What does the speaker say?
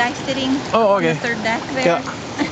Guy sitting Oh, okay. on the third deck there? Yeah.